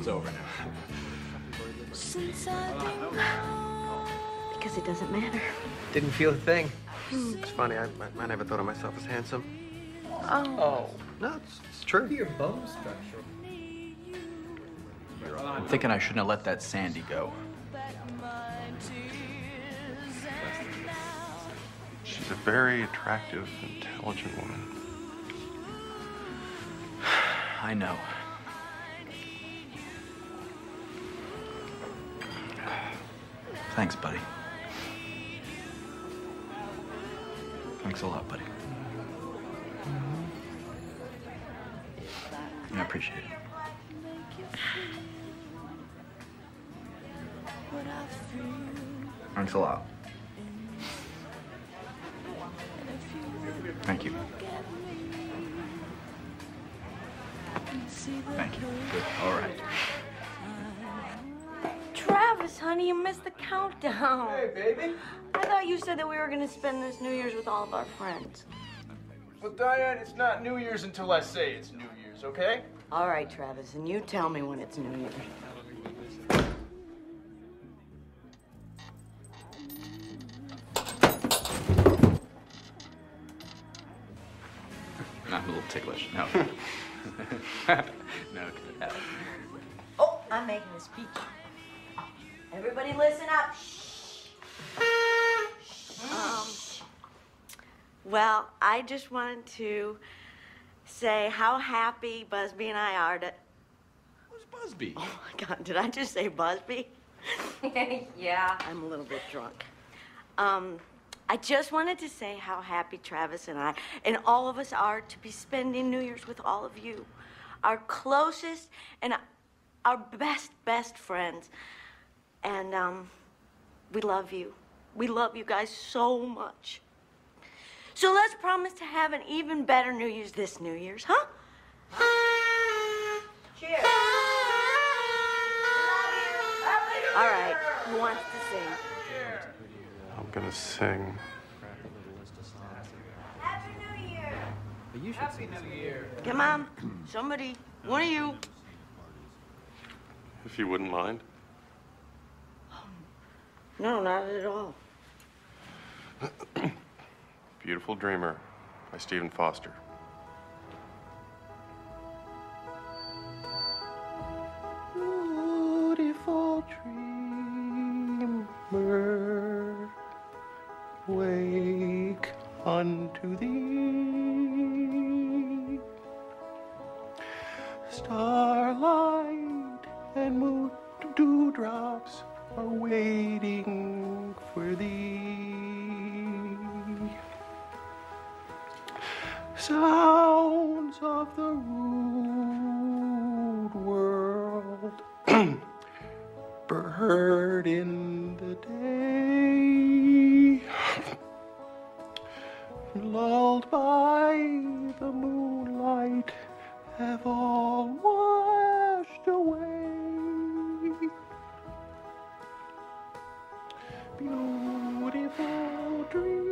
It's over now. Because it doesn't matter. Didn't feel a thing. It's funny. I, I, I never thought of myself as handsome. Oh. oh. No, it's, it's true. Your bum structure. I'm thinking I shouldn't have let that Sandy go. She's a very attractive, intelligent woman. I know. Thanks, buddy. Thanks a lot, buddy. I appreciate it. Thanks a lot. Thank you. Thank you. Good. All right. Travis, honey, you missed the countdown. Hey, baby. I thought you said that we were going to spend this New Year's with all of our friends. Well, Diane, it's not New Year's until I say it's New Year's, okay? All right, Travis, and you tell me when it's New Year's. I'm a little ticklish. No. no. good. Oh, I'm making a speech. Everybody listen up. Shh. Um, well, I just wanted to say how happy Busby and I are to. Who's Busby? Oh my God, did I just say Busby? yeah. I'm a little bit drunk. Um, I just wanted to say how happy Travis and I and all of us are to be spending New Year's with all of you, our closest and our best, best friends. And um, we love you. We love you guys so much. So let's promise to have an even better New Year's this New Year's, huh? Cheers. All right, who wants to sing? I'm gonna sing. Happy New Year. But you should Happy New Year. Come on, somebody, one of you. If you wouldn't mind. No, not at all. Beautiful Dreamer by Stephen Foster. Beautiful dreamer, wake unto thee. Starlight and moon dewdrops are waiting for thee. Sounds of the rude world bird in Beautiful dreamer,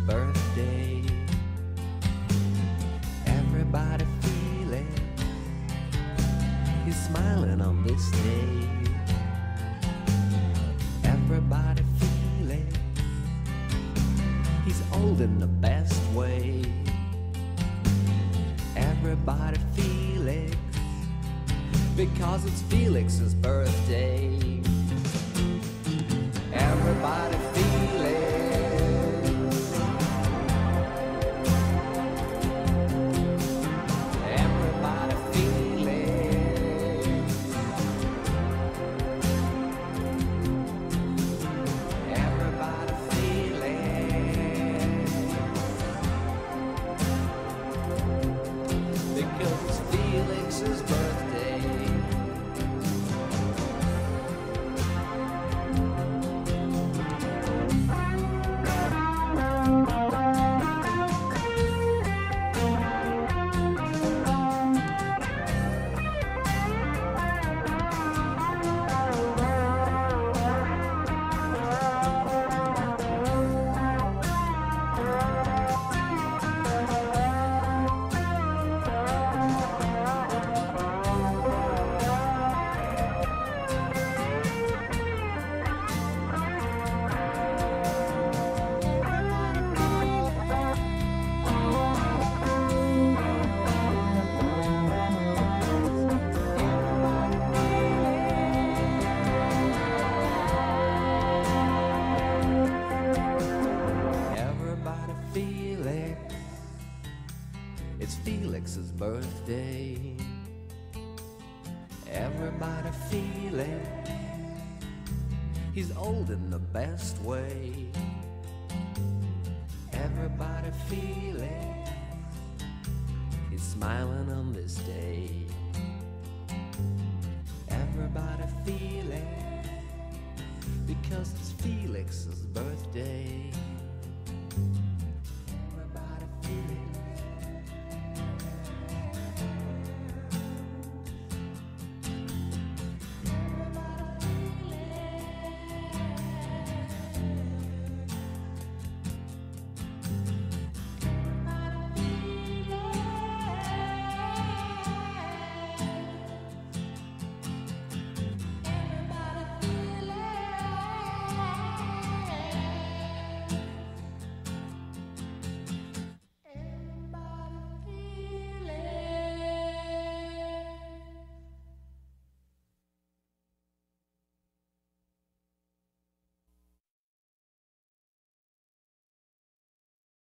Birthday. Everybody Felix. He's smiling on this day. Everybody Felix. He's old in the best way. Everybody Felix. Because it's Felix's birthday. Everybody Felix. Felix's birthday. Everybody Felix. He's old in the best way. Everybody Felix. He's smiling on this day. Everybody Felix. Because it's Felix's birthday.